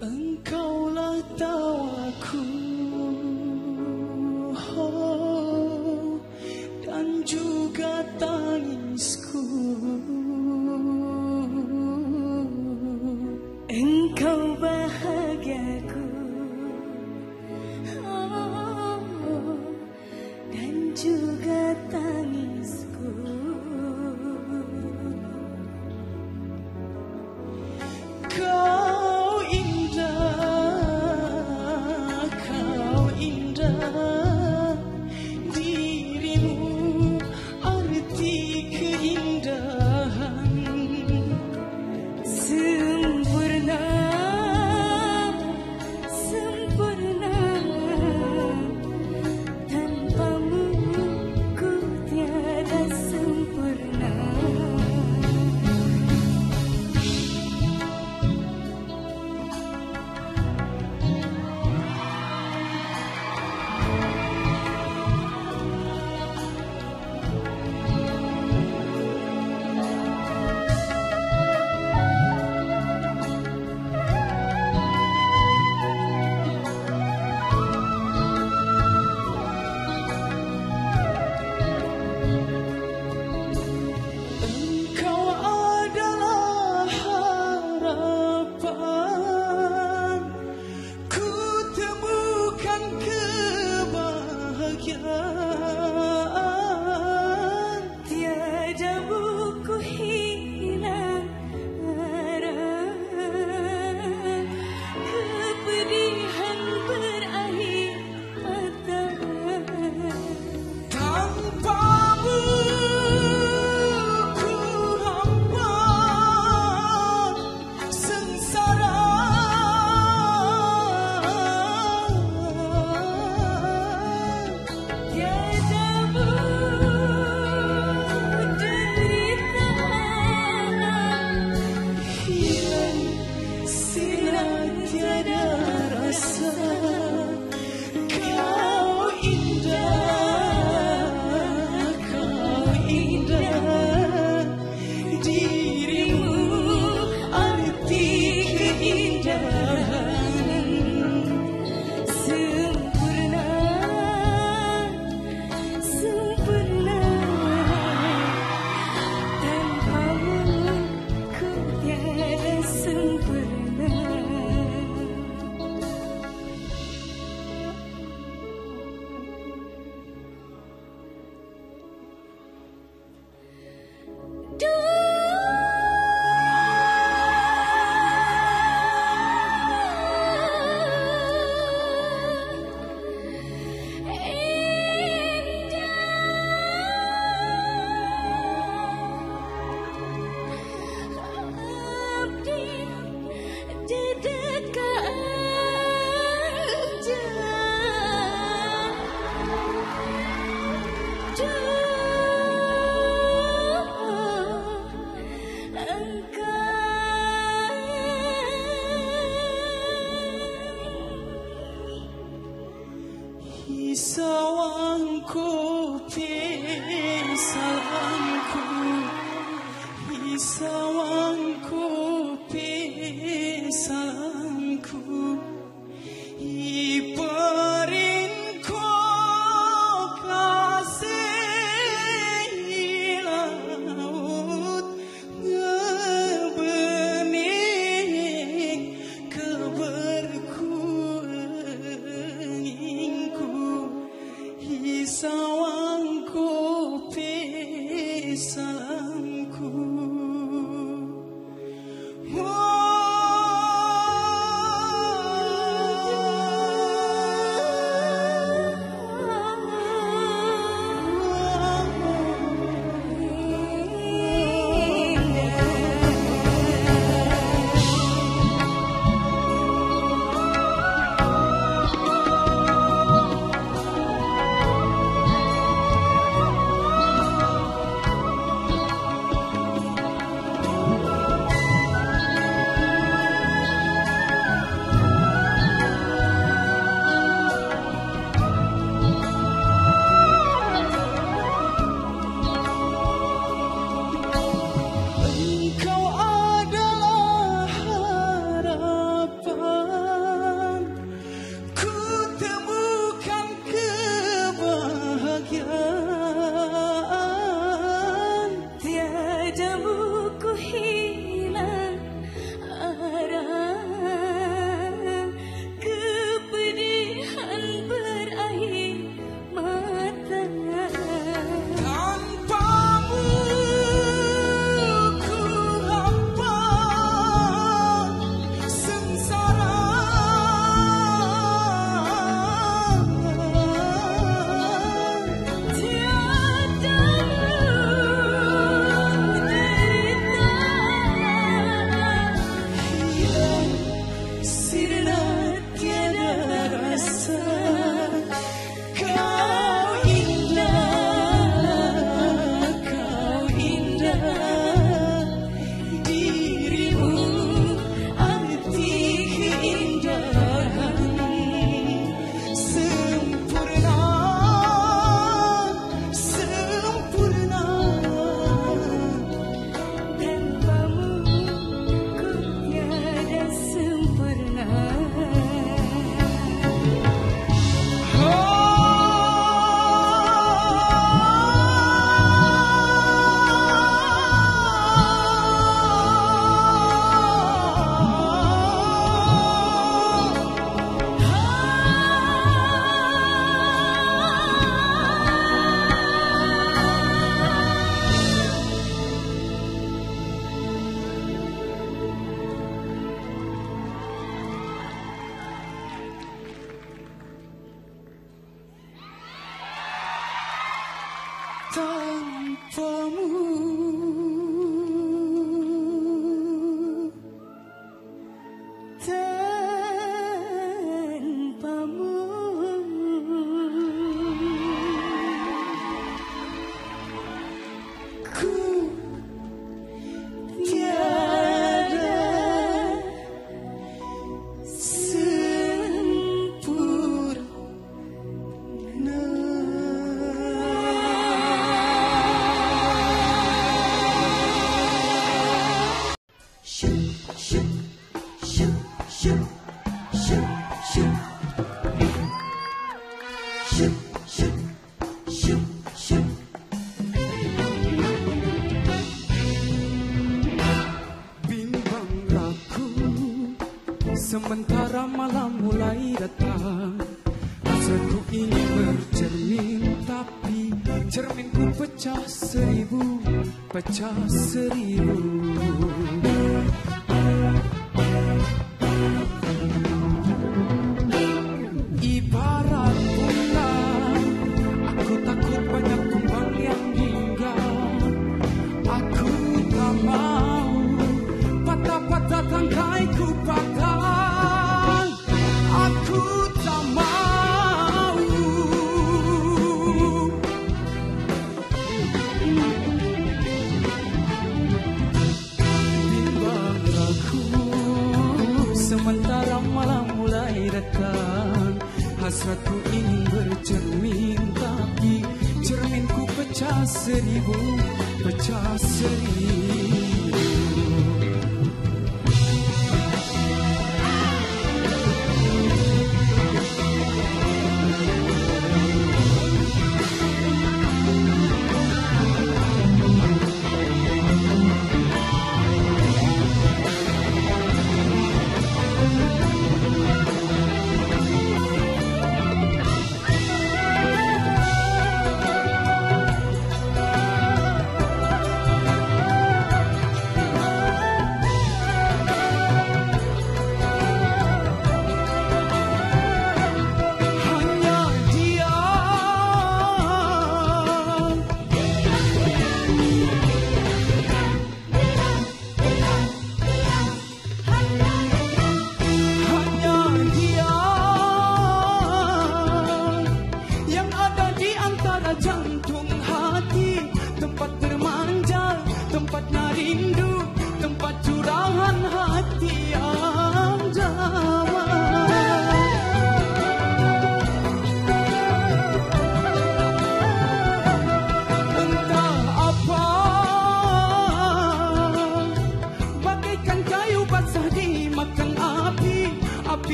Engkaulah oh, Dan juga tangisku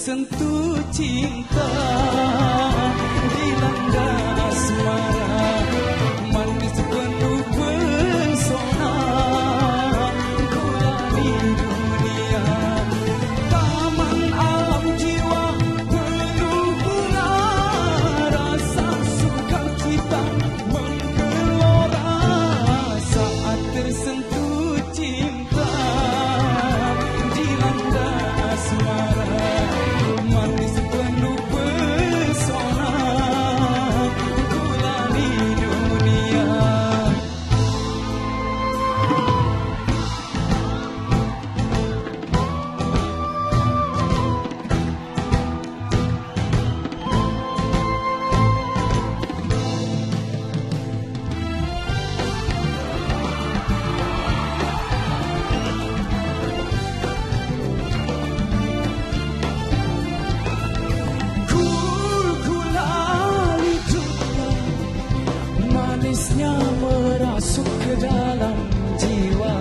tersentuh cinta Manisnya merasuk ke dalam jiwa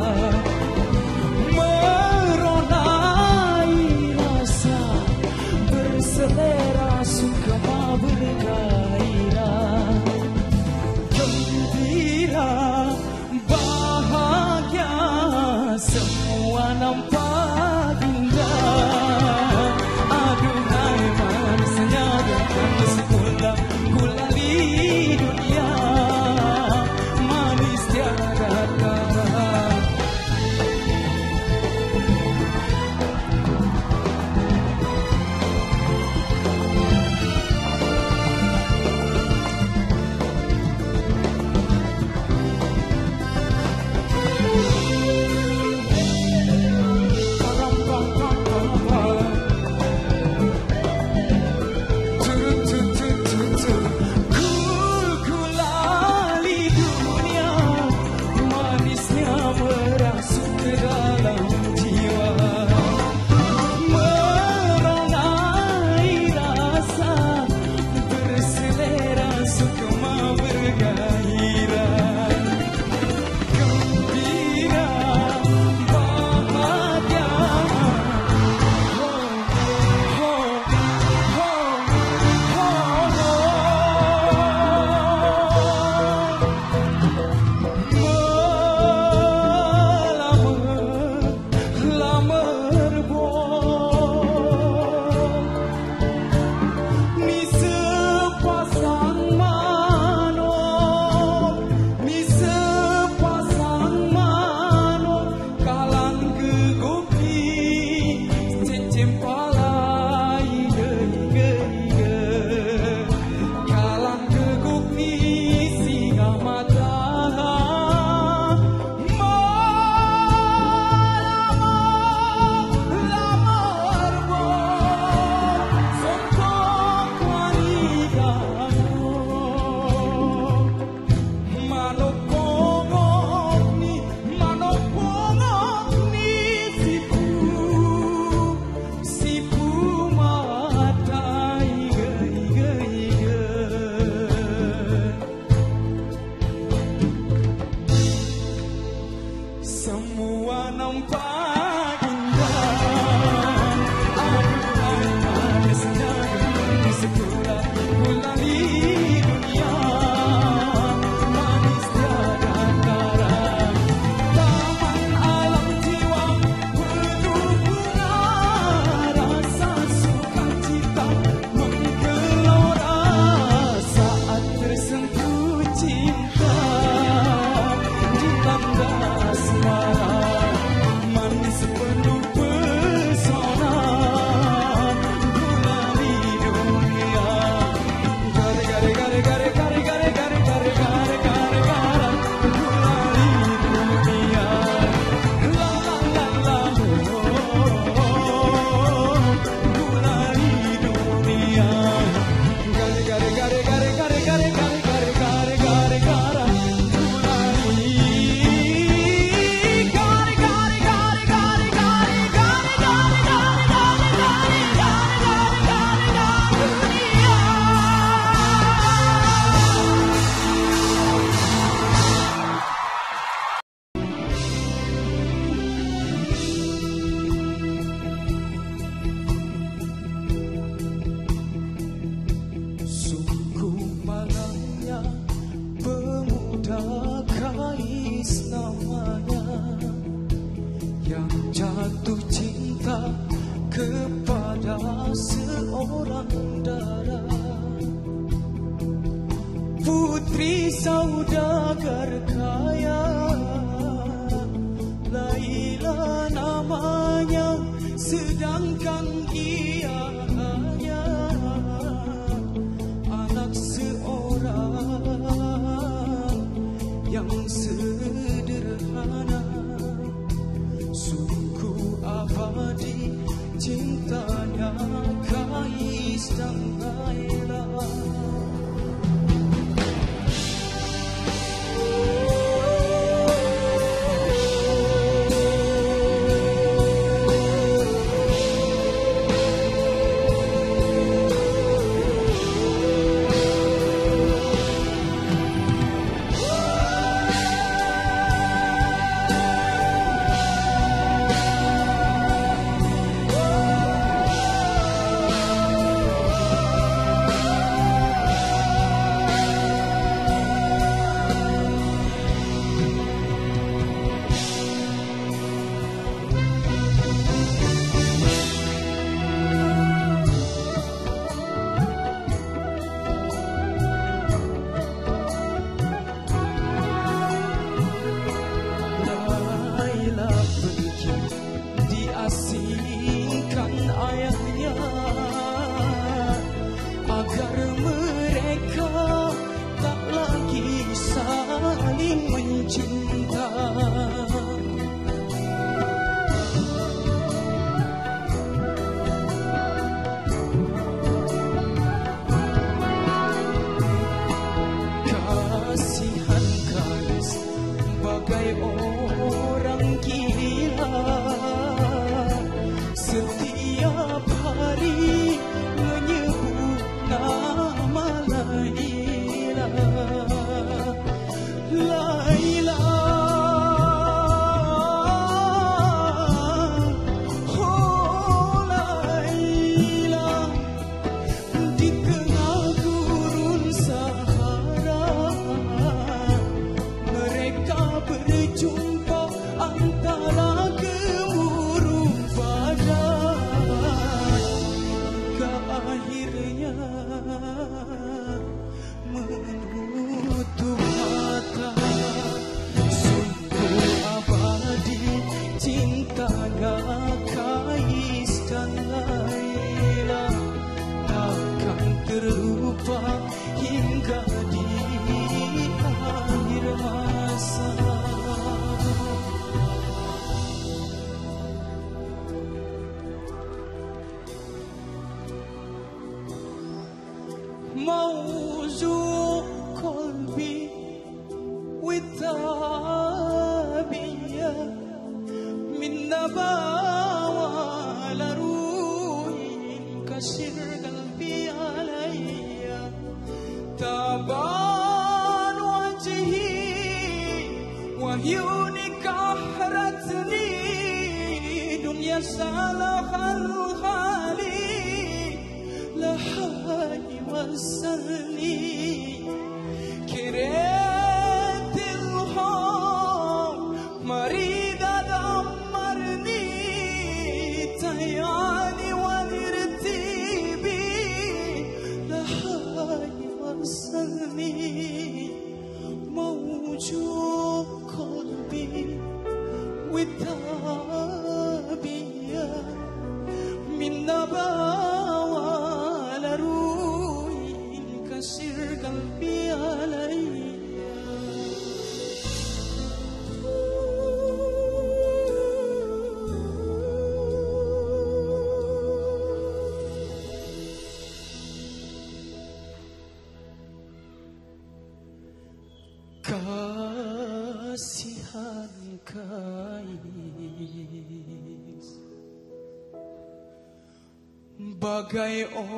Bagai orang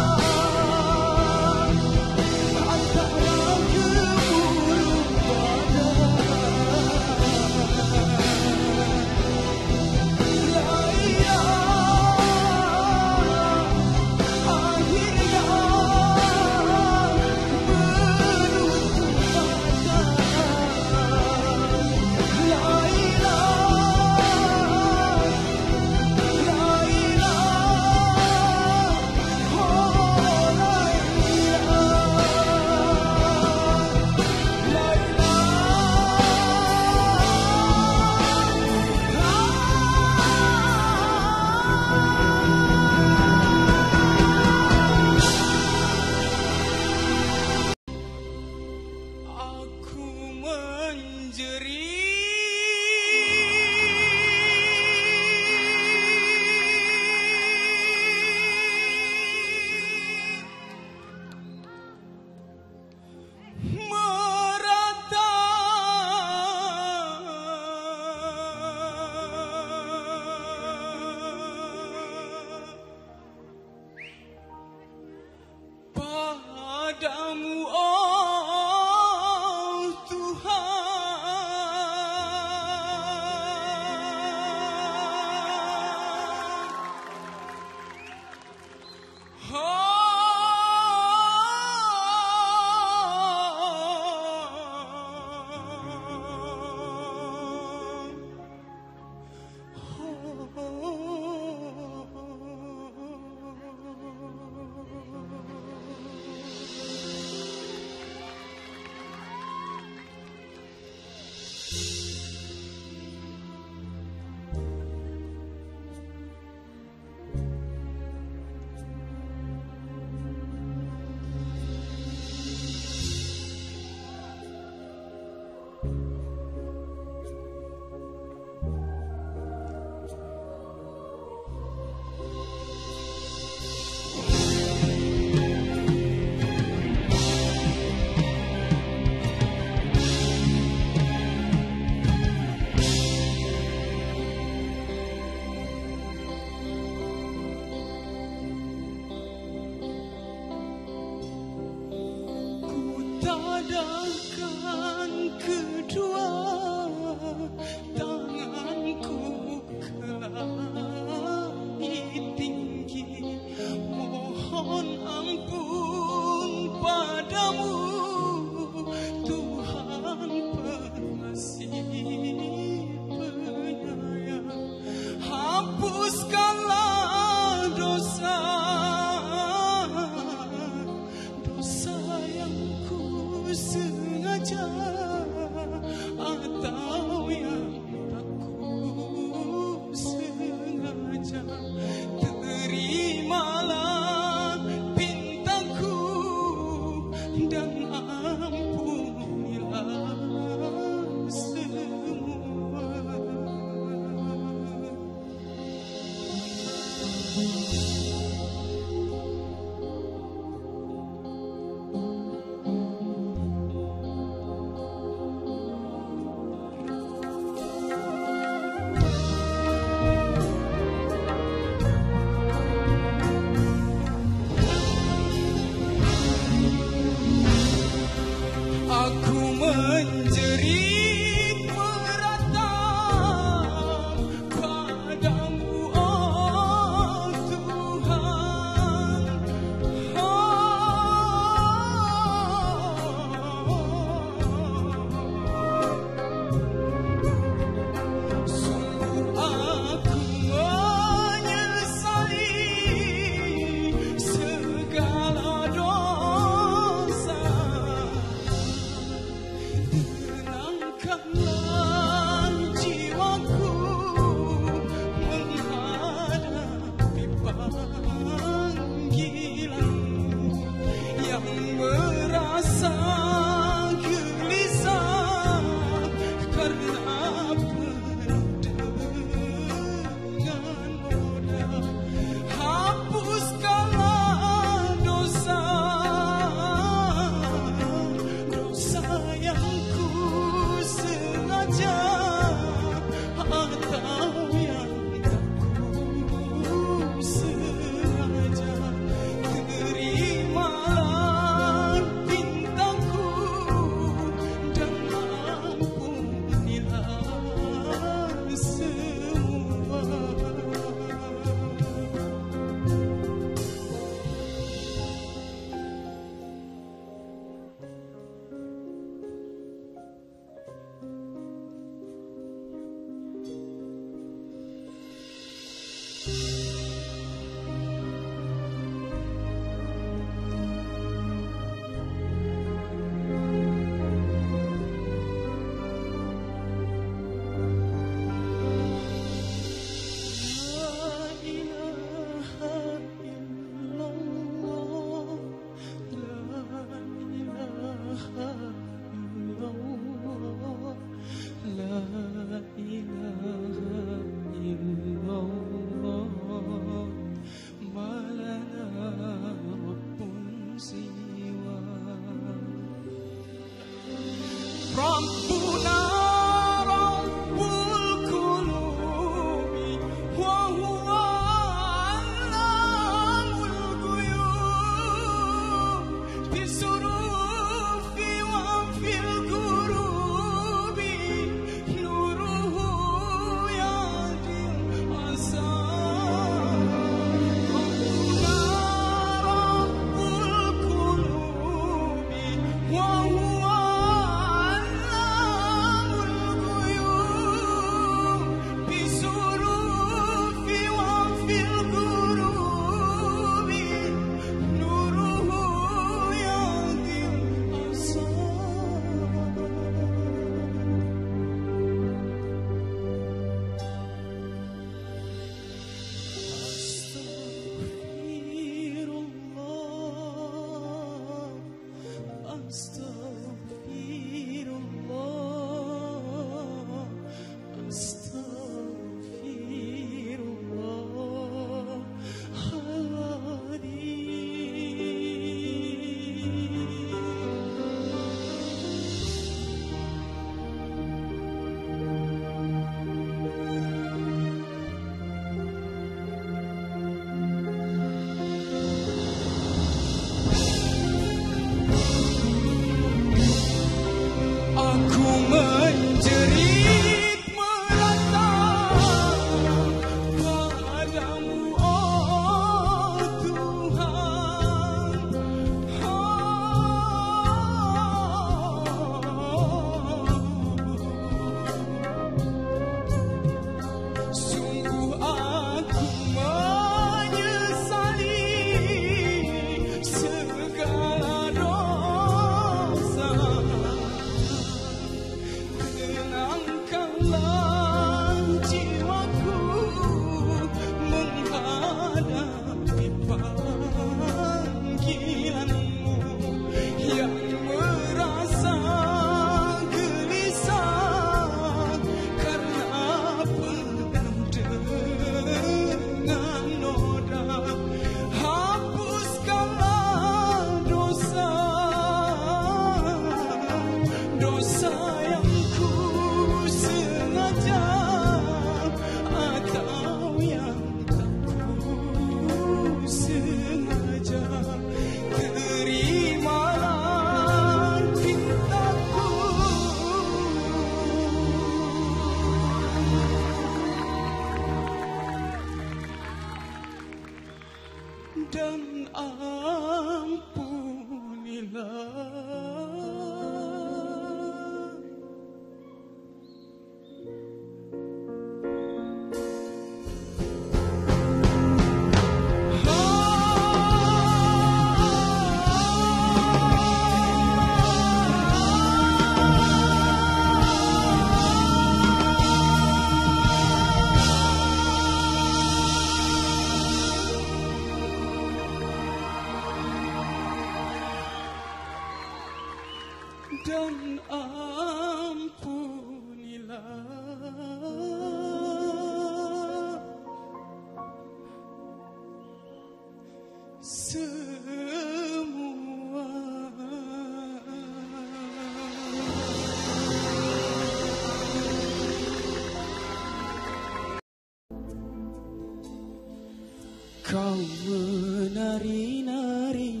Kau menari-nari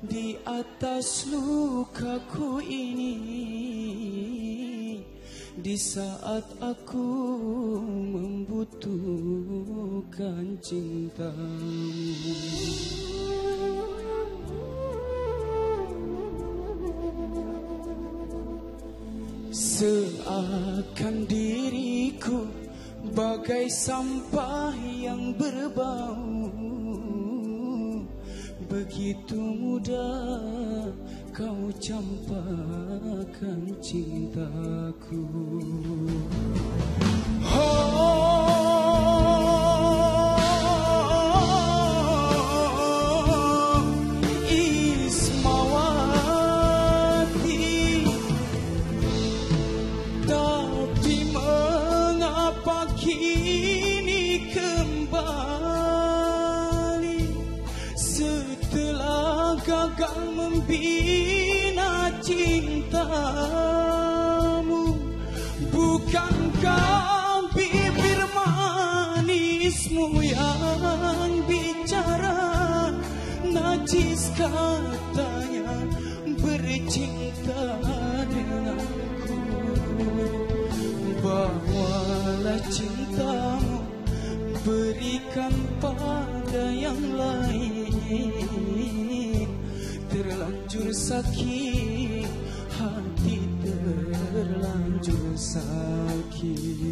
di atas lukaku ini. Di saat aku membutuhkan cintamu. Seakan diriku bagai sampah yang berbau Begitu mudah kau campakkan cintaku. Oh, membina cintamu. Bukankah bibir manismu yang bicara. Najis katanya bercinta denganku. Bawalah cintamu Berikan pada yang lain Sakit Hati terlanjur sakit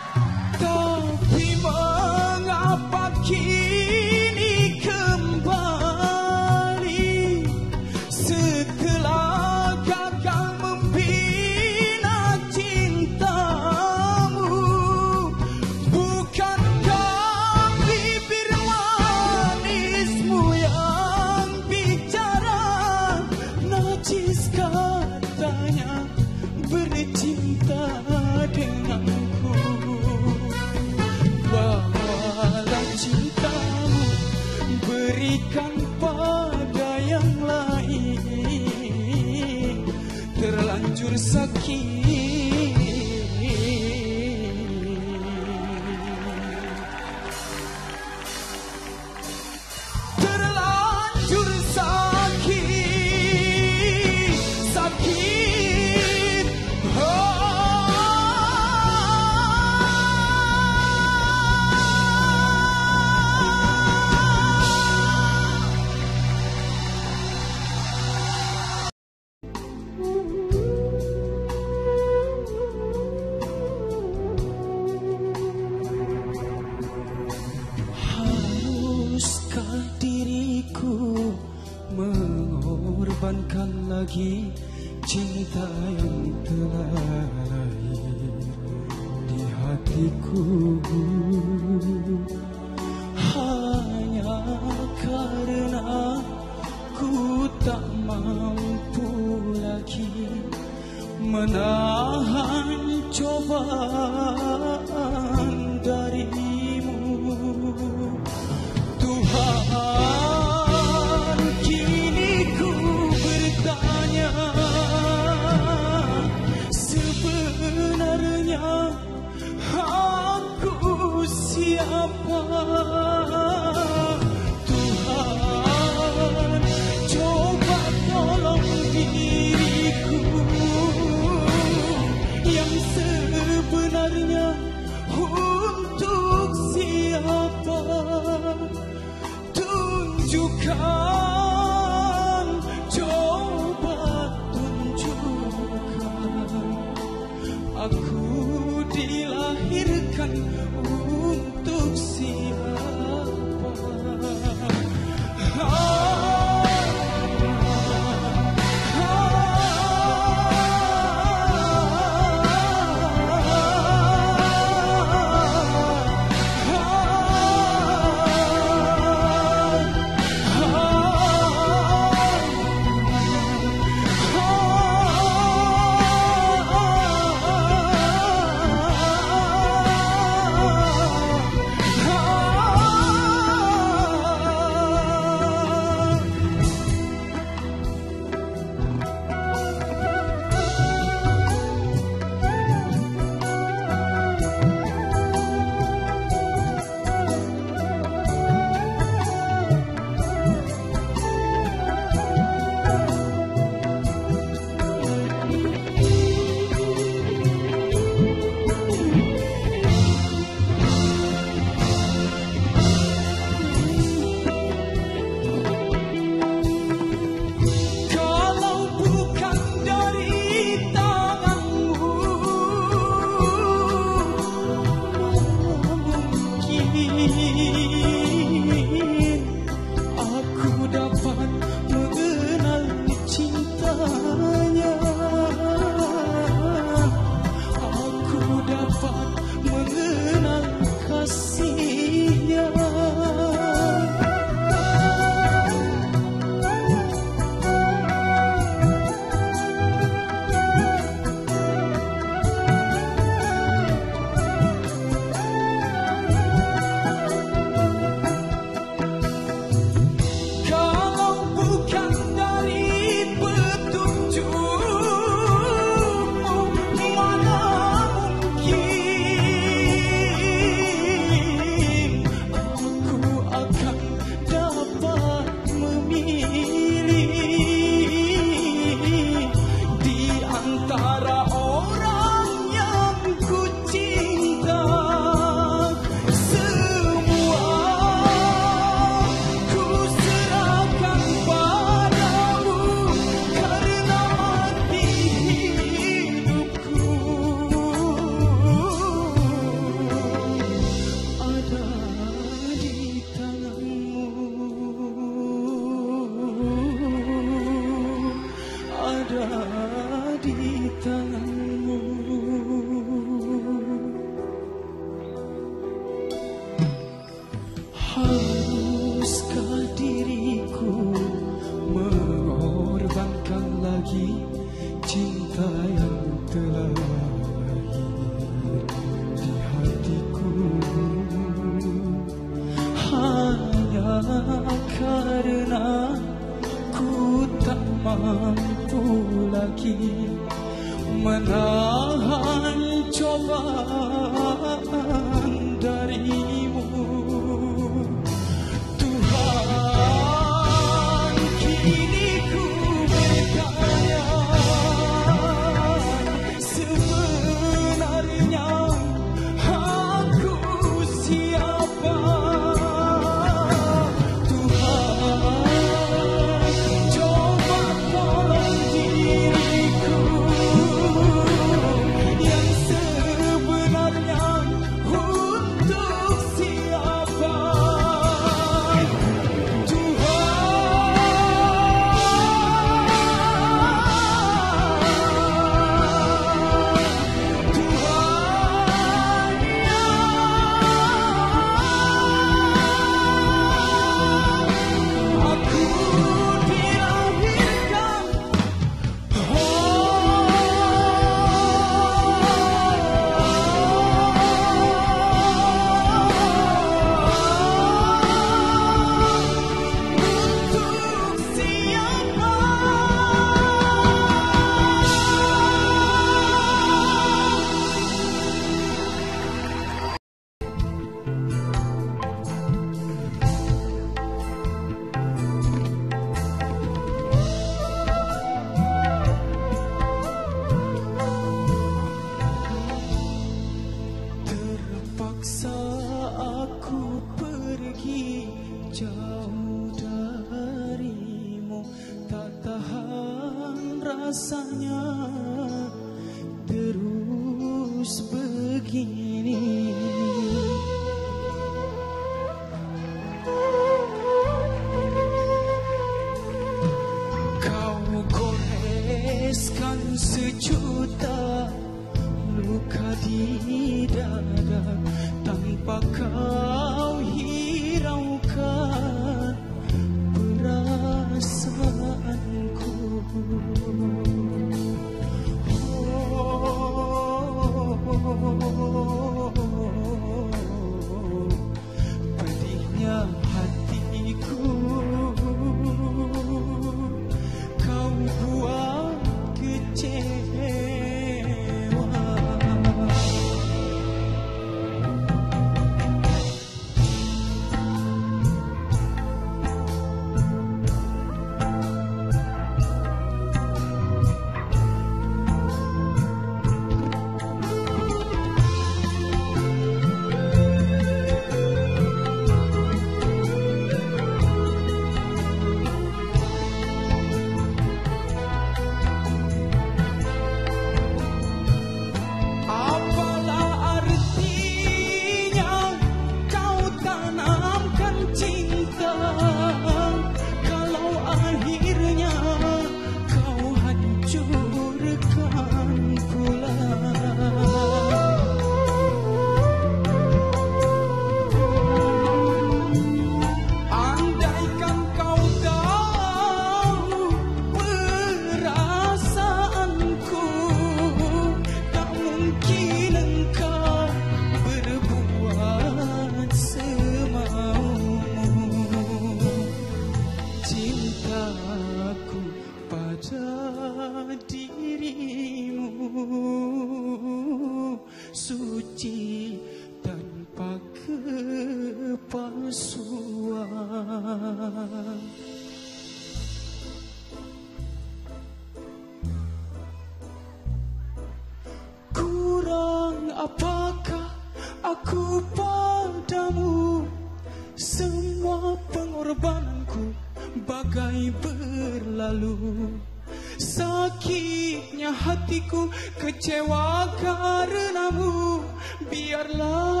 kecewa karenamu Biarlah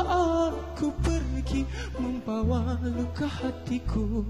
aku pergi membawa luka hatiku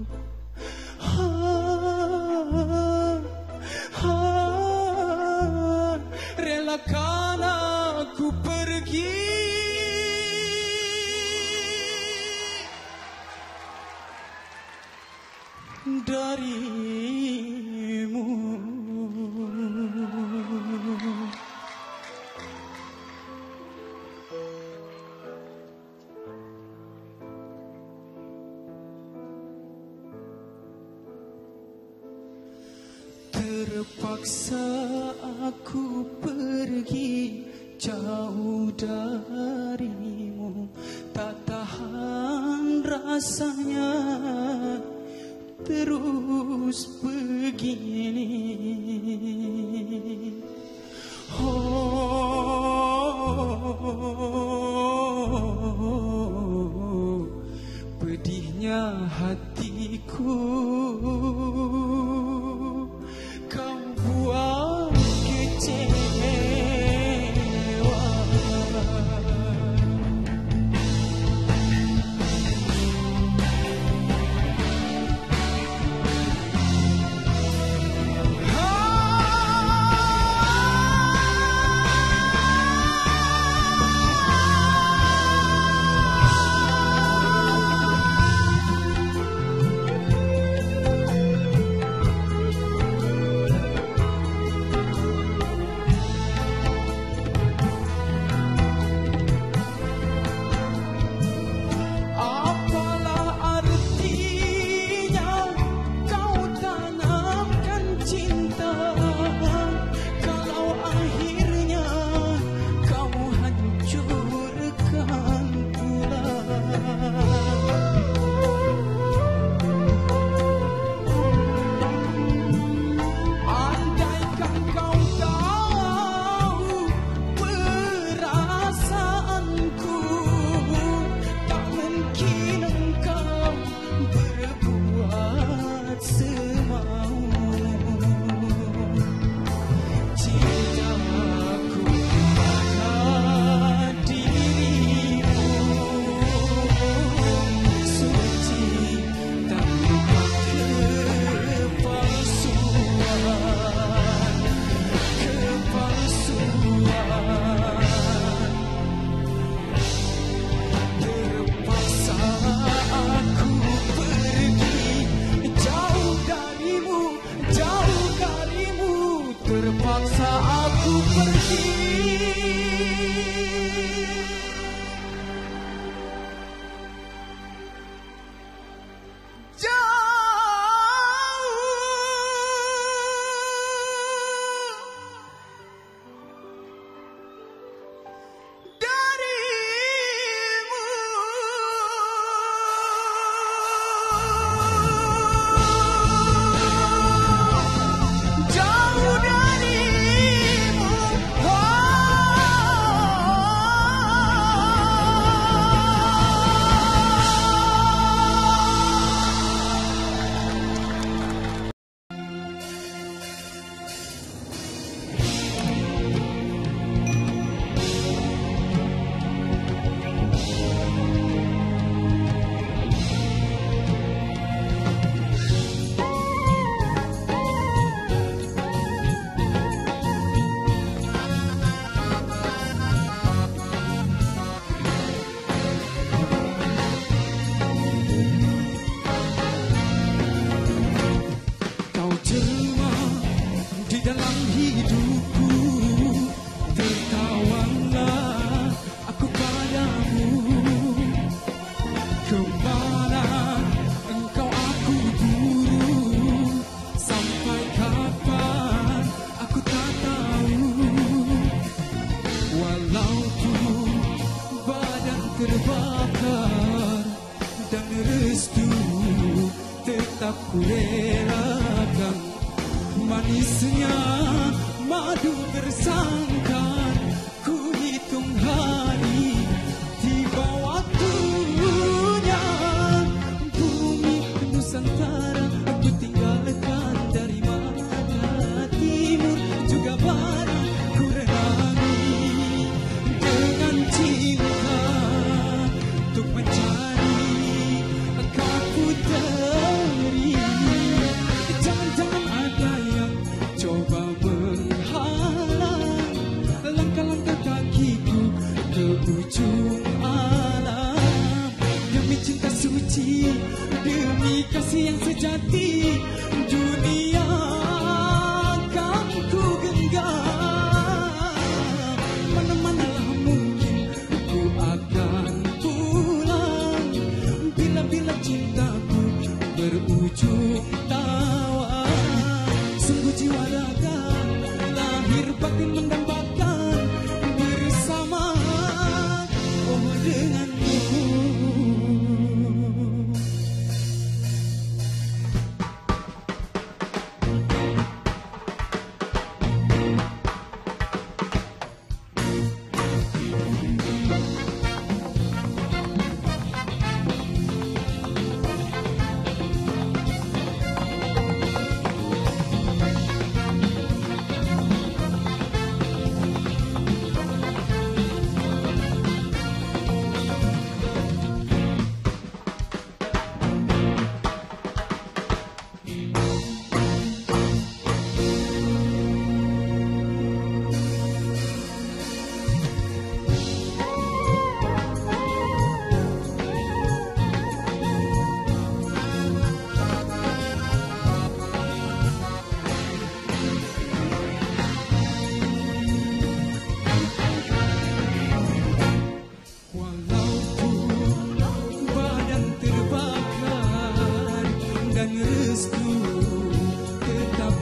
Espírito. restu tetap kurelakan manisnya madu bersangkar ku hitung hari kasih. Demi kasih yang sejati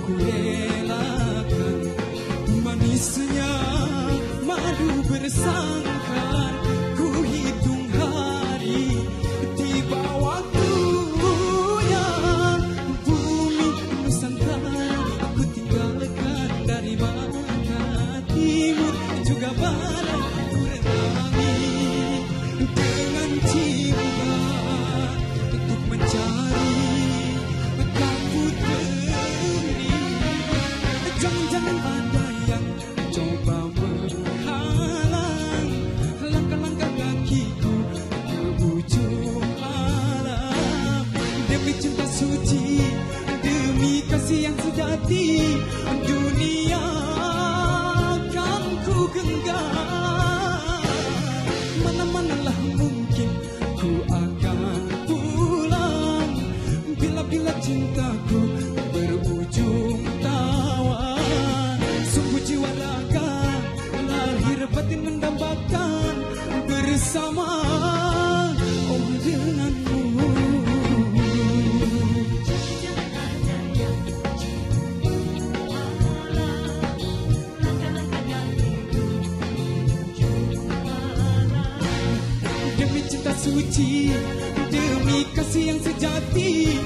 ku elakkan Manisnya madu bersama. kasih yang sejati. Dunia kan ku genggam. Mana manalah mungkin ku akan pulang. Bila bila cintaku suci demi kasih yang sejati